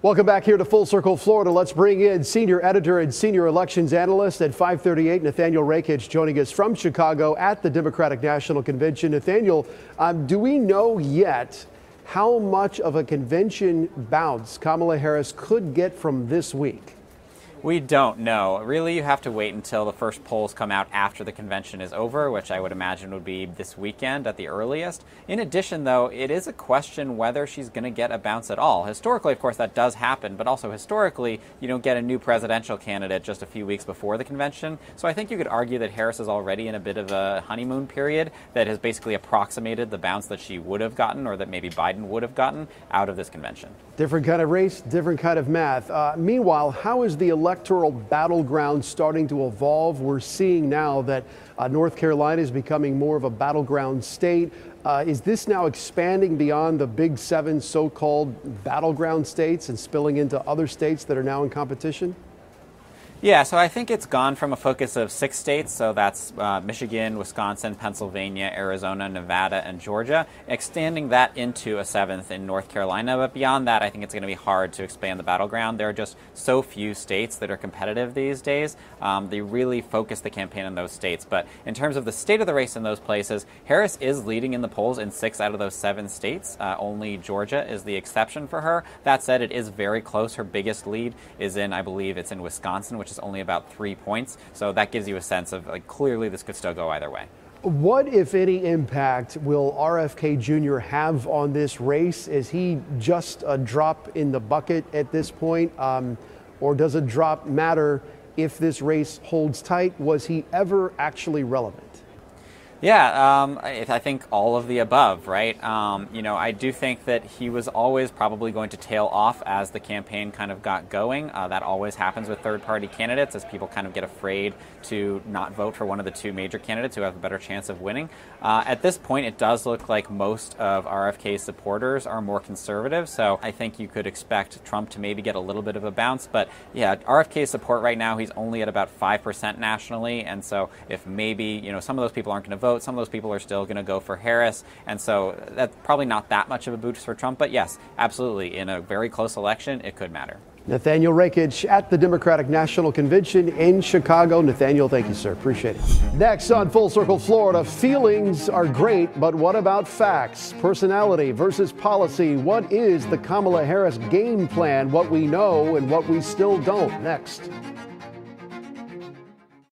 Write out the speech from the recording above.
Welcome back here to Full Circle Florida. Let's bring in senior editor and senior elections analyst at 538, Nathaniel Rakich, joining us from Chicago at the Democratic National Convention. Nathaniel, um, do we know yet how much of a convention bounce Kamala Harris could get from this week? We don't know. Really, you have to wait until the first polls come out after the convention is over, which I would imagine would be this weekend at the earliest. In addition, though, it is a question whether she's going to get a bounce at all. Historically, of course, that does happen, but also historically, you don't get a new presidential candidate just a few weeks before the convention. So I think you could argue that Harris is already in a bit of a honeymoon period that has basically approximated the bounce that she would have gotten or that maybe Biden would have gotten out of this convention. Different kind of race, different kind of math. Uh, meanwhile, how is the electoral battleground starting to evolve? We're seeing now that uh, North Carolina is becoming more of a battleground state. Uh, is this now expanding beyond the big seven so called battleground states and spilling into other states that are now in competition? Yeah, so I think it's gone from a focus of six states, so that's uh, Michigan, Wisconsin, Pennsylvania, Arizona, Nevada, and Georgia, extending that into a seventh in North Carolina. But beyond that, I think it's going to be hard to expand the battleground. There are just so few states that are competitive these days. Um, they really focus the campaign in those states. But in terms of the state of the race in those places, Harris is leading in the polls in six out of those seven states. Uh, only Georgia is the exception for her. That said, it is very close. Her biggest lead is in, I believe, it's in Wisconsin, which which is only about three points. So that gives you a sense of like clearly this could still go either way. What, if any, impact will RFK Jr. have on this race? Is he just a drop in the bucket at this point? Um, or does a drop matter if this race holds tight? Was he ever actually relevant? Yeah, um, I, I, think all of the above, right? Um, you know, I do think that he was always probably going to tail off as the campaign kind of got going. Uh, that always happens with third party candidates as people kind of get afraid to not vote for one of the two major candidates who have a better chance of winning. Uh, at this point, it does look like most of RFK's supporters are more conservative, so I think you could expect Trump to maybe get a little bit of a bounce. But yeah, RFK's support right now, he's only at about 5% nationally, and so if maybe, you know, some of those people aren't going to vote, vote. Some of those people are still going to go for Harris. And so that's probably not that much of a boost for Trump. But yes, absolutely. In a very close election, it could matter. Nathaniel Rakich at the Democratic National Convention in Chicago. Nathaniel, thank you, sir. Appreciate it. Next on Full Circle Florida, feelings are great, but what about facts? Personality versus policy. What is the Kamala Harris game plan? What we know and what we still don't. Next.